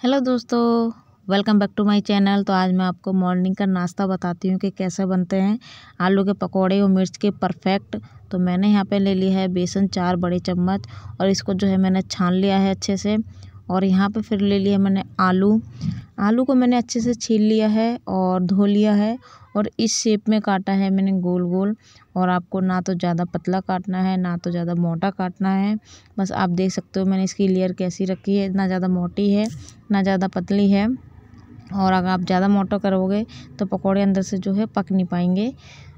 Hello दोस्तों, welcome back to my channel. तो आज मैं आपको मॉर्निंग का नाश्ता बताती हूँ कि कैसे बनते हैं। आलू के पकोड़े और मिर्च के परफेक्ट। तो मैंने यहाँ पे ले लिया है बेसन, चार बड़े चम्मच और इसको जो है मैंने छान लिया है अच्छे से। और यहाँ पे फिर ले लिया मैंने आलू। आलू को मैंने अच्छे से छील लिया है और धो लिया है और इस शेप में काटा है मैंने गोल गोल। और आपको ना तो ज़्यादा पतला काटना है, ना तो ज़्यादा मोटा काटना है। बस आप देख सकते हो मैंने इसकी लेयर कैसी रखी है। ना ज़्यादा मोटी है, ना ज़्यादा पतली है। और अगर आप ज़्यादा मोटा करोगे तो पकौड़े अंदर से जो है पक नहीं पाएँगे।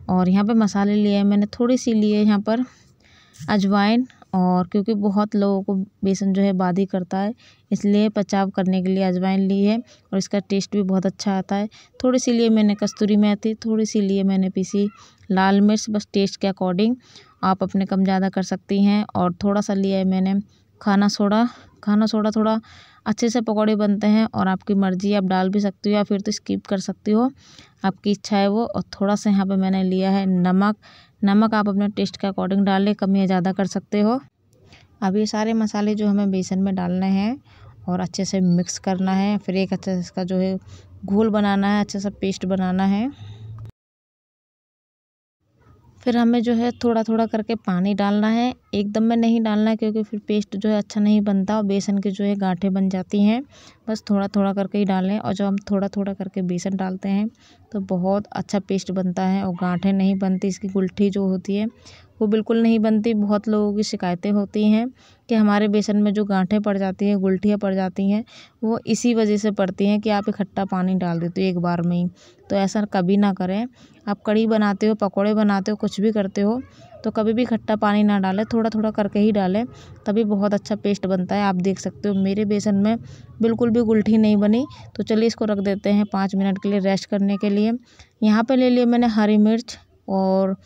और यहाँ पे मसाले लिए हैं मैंने, थोड़ी सी लिए यहाँ पर अजवाइन और क्योंकि बहुत लोगों को बेसन जो है बादी करता है, इसलिए पचाव करने के लिए अजवाइन ली है और इसका टेस्ट भी बहुत अच्छा आता है। थोड़ी सी लिए मैंने कस्तूरी मेथी, थोड़ी सी लिए मैंने पीसी लाल मिर्च, बस टेस्ट के अकॉर्डिंग आप अपने कम ज़्यादा कर सकती हैं और थोड़ा सा लिया है मैंने खाना सोडा। खाना सोडा थोड़ा अच्छे से पकौड़े बनते हैं और आपकी मर्ज़ी, आप डाल भी सकती हो या फिर तो स्किप कर सकती हो। आपकी इच्छा है वो और थोड़ा सा यहाँ पे मैंने लिया है नमक नमक आप अपने टेस्ट के अकॉर्डिंग डाल लें, कम या ज़्यादा कर सकते हो। अब ये सारे मसाले जो हमें बेसन में डालने हैं और अच्छे से मिक्स करना है, फिर एक अच्छा इसका जो है घोल बनाना है अच्छा सा पेस्ट बनाना है। फिर हमें जो है थोड़ा थोड़ा करके पानी डालना है। एकदम में नहीं डालना क्योंकि फिर पेस्ट जो है अच्छा नहीं बनता और बेसन के जो है गांठें बन जाती हैं। बस थोड़ा थोड़ा करके ही डालें और जब हम थोड़ा थोड़ा करके बेसन डालते हैं तो बहुत अच्छा पेस्ट बनता है और गांठें नहीं बनती, इसकी गुलठी जो होती है वो बिल्कुल नहीं बनती। बहुत लोगों की शिकायतें होती हैं कि हमारे बेसन में जो गांठें पड़ जाती हैं, गुलठियाँ पड़ जाती हैं, वो इसी वजह से पड़ती हैं कि आप इकट्ठा पानी डाल देते हो एक बार में ही। तो ऐसा कभी ना करें। आप कड़ी बनाते हो, पकौड़े बनाते हो, कुछ भी करते हो तो कभी भी खट्टा पानी ना डालें थोड़ा थोड़ा करके ही डालें, तभी बहुत अच्छा पेस्ट बनता है, आप देख सकते हो। मेरे बेसन में बिल्कुल भी गुलठी नहीं बनी तो चलिए इसको रख देते हैं पाँच मिनट के लिए रेस्ट करने के लिए। यहाँ पर ले लिए मैंने हरी मिर्च और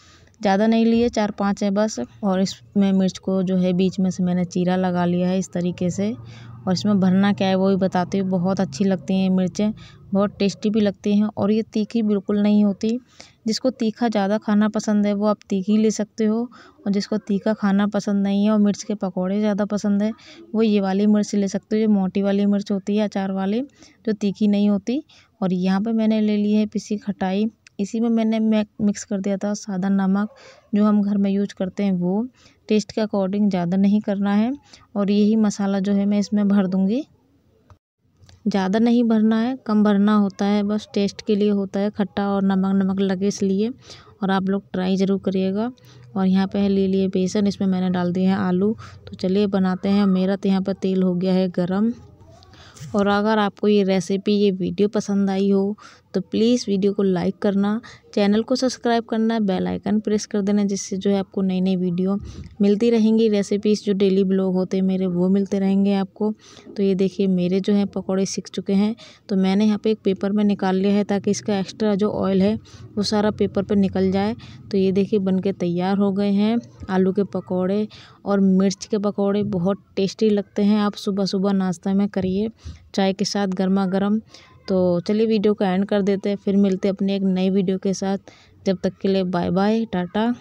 ज़्यादा नहीं लिए, चार पाँच है बस, और इसमें मिर्च को जो है बीच में से मैंने चीरा लगा लिया है इस तरीके से। और इसमें भरना क्या है वो भी बताती हूँ। बहुत अच्छी लगती हैं मिर्चें, बहुत टेस्टी भी लगती हैं और ये तीखी बिल्कुल नहीं होती। जिसको तीखा ज़्यादा खाना पसंद है वो आप तीखी ले सकते हो और जिसको तीखा खाना पसंद नहीं है और मिर्च के पकौड़े ज़्यादा पसंद है, वो ये वाली मिर्च ले सकते हो जो मोटी वाली मिर्च होती है, अचार वाली, जो तीखी नहीं होती। और यहाँ पे मैंने ले ली है पिसी खटाई। इसी में मैंने मिक्स कर दिया था सादा नमक, जो हम घर में यूज़ करते हैं वो। टेस्ट के अकॉर्डिंग ज़्यादा नहीं करना है और यही मसाला जो है मैं इसमें भर दूँगी। ज़्यादा नहीं भरना है, कम भरना होता है, बस टेस्ट के लिए होता है, खट्टा और नमक नमक लगे इसलिए। और आप लोग ट्राई ज़रूर करिएगा। और यहाँ पे है ले लिए बेसन, इसमें मैंने डाल दिए हैं आलू। तो चलिए बनाते हैं, मेरा तो यहाँ पर तेल हो गया है गरम। और अगर आपको ये रेसिपी ये वीडियो पसंद आई हो तो प्लीज़ वीडियो को लाइक करना, चैनल को सब्सक्राइब करना, बेल आइकन प्रेस कर देना जिससे जो है आपको नई नई वीडियो मिलती रहेंगी। रेसिपीज़ जो डेली ब्लॉग होते हैं मेरे, वो मिलते रहेंगे आपको। तो ये देखिए, मेरे जो है पकौड़े सीख चुके हैं। तो मैंने यहाँ पे एक पेपर में निकाल लिया है ताकि इसका एक्स्ट्रा जो ऑयल है, वो सारा पेपर पर निकल जाए। तो ये देखिए बन के तैयार हो गए हैं आलू के पकौड़े और मिर्च के पकौड़े। बहुत टेस्टी लगते हैं। आप सुबह सुबह नाश्ता में करिए, चाय के साथ गर्मा गर्म तो चलिए वीडियो को एंड कर देते हैं। फिर मिलते हैं अपने एक नई वीडियो के साथ। जब तक के लिए बाय बाय टाटा।